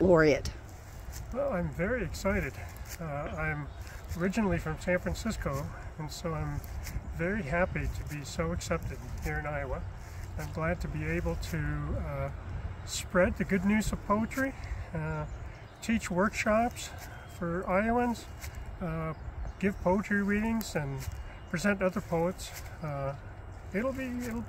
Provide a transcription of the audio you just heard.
laureate? Well, I'm very excited. Uh, I'm originally from San Francisco, and so I'm very happy to be so accepted here in Iowa. I'm glad to be able to uh, spread the good news of poetry, uh, teach workshops for Iowans, uh, give poetry readings, and present other poets. Uh, it'll be it'll